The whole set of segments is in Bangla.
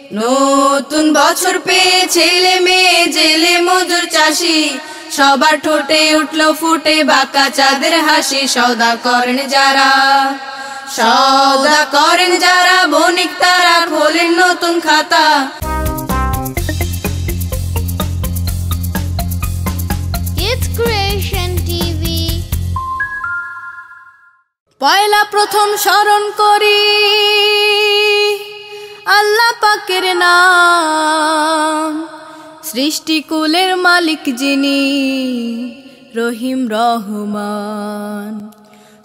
নতুন বছর পেয়ে ছেলে মেয়ে জেলে মজুর চাষি। সবার ঠোঁটে উঠল ফুটে বাঁকা চাঁদের হাসি। সদা করেন যারা সদা করেন যারা বণিক তারা খোলেন নতুন খাতা। Kids Creation TV. পয়লা প্রথম স্মরণ করি। আল্লাহ পাকের নাম। সৃষ্টিকুলের মালিক যিনি রহিম রহমান।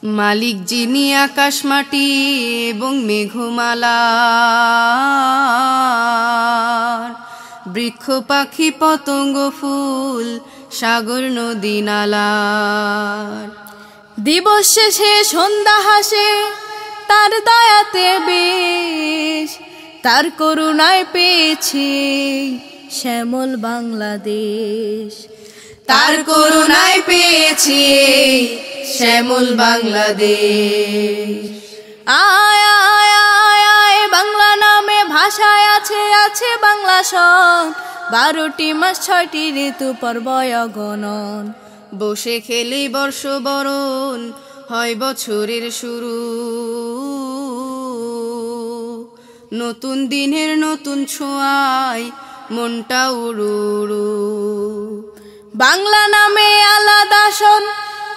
মালিক যিনি আকাশ, মাটি এবং মেঘমালা। বৃক্ষ, পাখি, পতঙ্গ, ফুল, সাগর, নদী নালার দিবস শেষে সন্ধ্যা হাসে, তার দয়াতে বেশ তার করুণায় পেয়েছি শ্যামল বাংলাদেশ। তার করুণায় পেয়েছি শ্যামল বাংলাদেশ। আয় আয় আয় আয়, বাংলা নামে ভাষায় আছে আছে বাংলা সন বারোটি মাস, ছয়টি ঋতু, পর্বয়, গণন। বসে খেলি বর্ষ বরণ, হয় বছরের শুরু। নতুন দিনের নতুন ছোঁয়ায় মনটা উড়ু উড়ু বাংলা নামে আলাদা শোন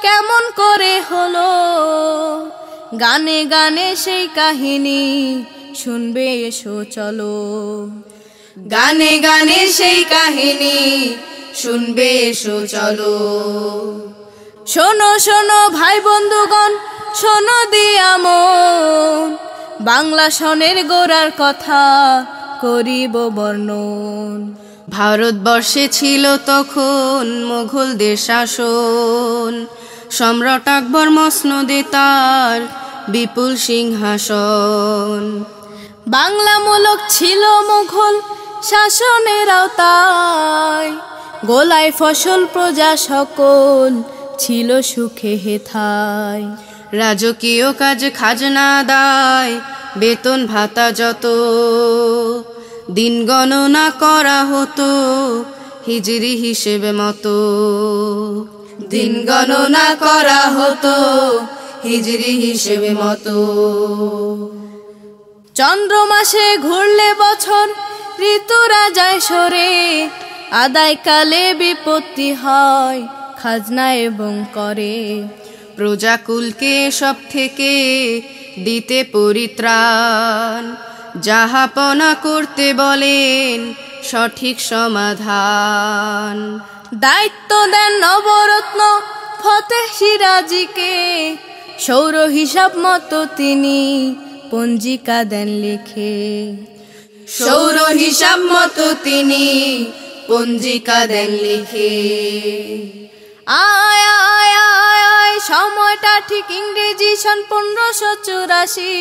কেমন করে হলো? গানে গানে সেই কাহিনী শুনবে এসো চলো। গানে গানে সেই কাহিনী শুনবে এসো চলো। শোনো শোনো ভাই বন্ধুগণ, শোনো দিয়া বাংলা সনের গোড়ার কথা করিব বর্ণন। ভারতবর্ষে ছিল তখন মোঘলদের শাসন। সম্রাট আকবর মসনদে তার বিপুল সিংহাসন। বাংলামূলক ছিল মুঘল শাসনের আওতায়। গোলায় ফসল প্রজা সকল ছিল সুখে হেথায়। রাজকীয় কাজ খাজনা দায় বেতন ভাতা যত, দিন গণনা করা হতো, হিজরি হিসেবে মতো। দিন গণনা করা হতো, হিজরি হিসেবে মতো। চন্দ্র মাসে ঘুরলে বছর ঋতুরা যায় সরে, আদায়কালে বিপত্তি হয়, খাজনা এবং করে। প্রজাকুলকে সব থেকে দিতে পরিত্রাণ। যাহাপনা করতে বলেন, সঠিক সমাধান। দায়িত্ব দেন নবরত্ন ফতেহ সিরাজিকে। সৌর হিসাব মতো তিনি পঞ্জিকা দেন লিখে। সৌর হিসাব মতো তিনি পঞ্জিকা দেন লিখে। আয় আয় সময়টা ঠিক ইংরেজি সন পনেরোশো চুরাশি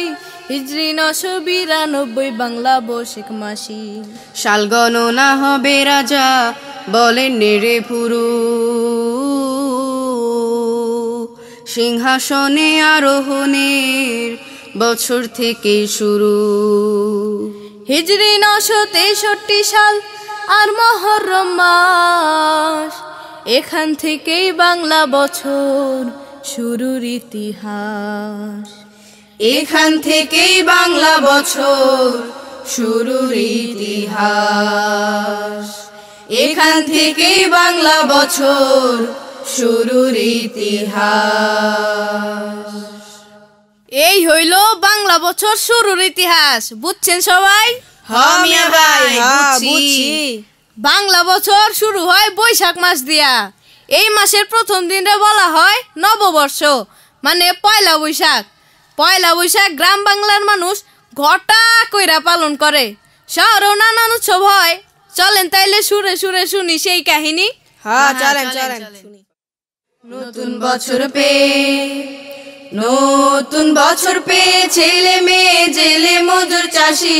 হিজরি নশো বিরানব্বই বাংলা বৈশিক মাসি। সাল গণনা হবে রাজা বলেন নেড়ে ভুরু সিংহাসনে আরোহণের বছর থেকে শুরু। হিজরি নশো তেষট্টি সাল আর মহরম মাস। এখান থেকেই বাংলা বছর শুরুর ইতিহাস। এখান থেকেই বাংলা বছর শুরুর ইতিহাস। এখান থেকেই বাংলা বছর শুরুর ইতিহাস। এই হইল বাংলা বছর শুরুর ইতিহাস বুঝছেন সবাই? ভাই, হ্যাঁ, বাংলা বছর শুরু হয় বৈশাখ মাস দিয়া। এই মাসের প্রথম দিনটা বলা হয় নববর্ষ মানে পয়লা বৈশাখ। পয়লা বৈশাখ গ্রাম বাংলার মানুষ ঘটা কইরা পালন করে। শহরেও নানান উৎসব হয়। চলেন তাইলে সুরে সুরে শুনি সেই কাহিনী। হ্যাঁ চলেন চলেন নতুন বছর পেয়ে নতুন বছর পেয়ে ছেলে মেয়ে জেলে মজুর চাষি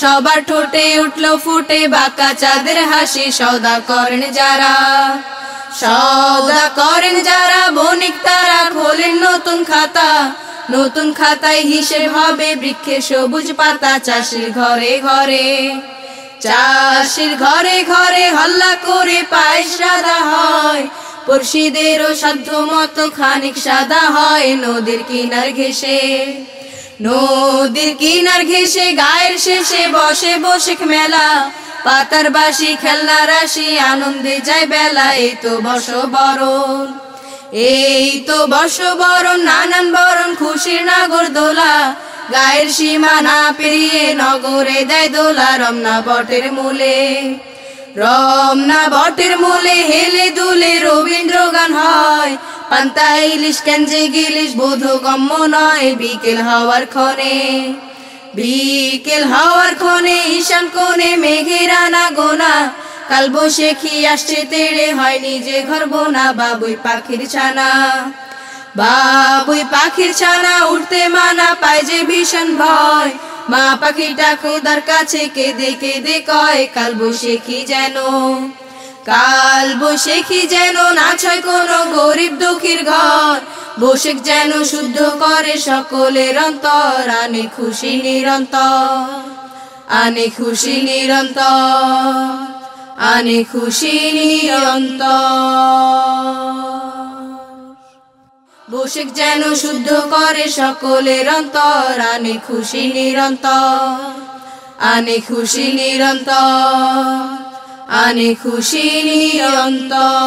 সবার ঠোঁটে উঠল ফুটে বাঁকা চাঁদের হাসি সদা করেন যারা সদা করেন যারা বণিক তারা খোলেন নতুন খাতা। নতুন খাতায় হিসেব হবে বৃক্ষের সবুজ পাতা চাষের ঘরে ঘরে। চাষের ঘরে ঘরে হল্লা করে পায়েস সাদা হয়। পড়শিদেরও সাধ্য মতো খানিক সাদা হয় নদীর কিনার ঘেসে নদীর কিনার ঘেসে গায়ের শেষে বসে বসে মেলা। পাতার বাসি খেলনা রাশি আনন্দে যায় বেলা, এই তো বস বরণ এই তো বস বরণ নানান বরণ, খুশির নাগর দোলা। গায়ের সীমা না পেরিয়ে নগরে দেয় দোলা, রমনা বটের মূলে। রমনা বটের মূলে হেলে দুলে রবীন্দ্র গান হয়। পান্তা, ইলিশ কেঞ্জে গিলিশ বোধ বোধগম্য নয়, বিকেল হওয়ার ক্ষণে। বিকেল হওয়ার ক্ষণে ঈশান কোণে মেঘের আনা গোনা। কাল বসে খি আসছে তেড়ে হয় নিজে ঘর বোনা। বাবুই পাখির ছানা। বাবুই পাখির ছানা উঠতে মানা, পায় যে ভীষণ ভয়। মা পাখিটা খোদার কাছে কেঁদে কেঁদে কয়, কাল বসে কি যেন? কাল বসে কি যেন? না ছয় কোনো গরিব দুঃখীর ঘর। বসে যেন শুদ্ধ করে সকলের অন্তর। আনে খুশি নিরন্তর, আনে খুশি নিরন্তর, আনে খুশি নিরন্তর। বসে যেন শুদ্ধ করে সকলের অন্তর। আনে খুশি নিরন্তর, আনে খুশি নিরন্তর, আনে খুশি নিরন্তর।